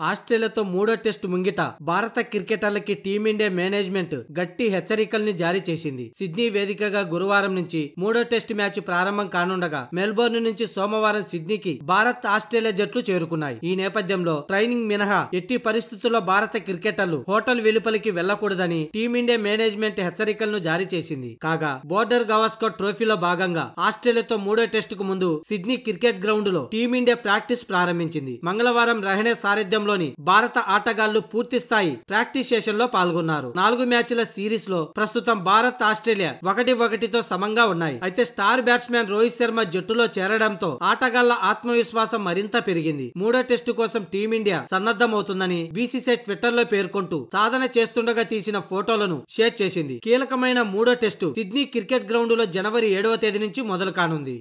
ఆస్ట్రేలియాతో మూడో టెస్టు ముంగిట భారత క్రికెటర్లకి టీమిండియా మేనేజ్మెంట్ గట్టి హెచ్చరికల్ని జారీ చేసింది. సిడ్నీ వేదికగా గురువారం నుంచి మూడో టెస్టు మ్యాచ్ ప్రారంభం కానుండగా మెల్బోర్న్ నుంచి సోమవారం సిడ్నీకి భారత్ ఆస్ట్రేలియా జట్లు చేరుకున్నాయి. ఈ నేపథ్యంలో ట్రైనింగ్ మినహా ఎట్టి పరిస్థితుల్లో భారత క్రికెటర్లు హోటల్ వెలుపలికి వెళ్ళకూడదని టీమిండియా మేనేజ్మెంట్ హెచ్చరికలను జారీ చేసింది. కాగా బోర్డర్ గవాస్కర్ ట్రోఫీలో భాగంగా ఆస్ట్రేలియాతో మూడో టెస్టుకు ముందు సిడ్నీ క్రికెట్ గ్రౌండ్లో టీమిండియా ప్రాక్టీస్ ప్రారంభించింది. మంగళవారం రహనే సారథ్యంలోని భారత ఆటగాళ్ళు పూర్తి స్థాయి ప్రాక్టీస్ సెషన్లో పాల్గొన్నారు. నాలుగు మ్యాచ్ల సిరీస్లో ప్రస్తుతం భారత్ ఆస్ట్రేలియా ఒకటి ఒకటితో సమంగా ఉన్నాయి. అయితే స్టార్ బ్యాట్స్మెన్ రోహిత్ శర్మ జట్టులో చేరడంతో ఆటగాళ్ళ ఆత్మవిశ్వాసం మరింత పెరిగింది. మూడో టెస్టు కోసం టీమిండియా సన్నద్ధమవుతుందని బీసీసీ ట్విట్టర్లో పేర్కొంటూ సాధన చేస్తుండగా తీసిన ఫోటోలను షేర్ చేసింది. కీలకమైన మూడో టెస్టు సిడ్నీ క్రికెట్ గ్రౌండ్లో జనవరి ఏడవ తేదీ నుంచి మొదలు కానుంది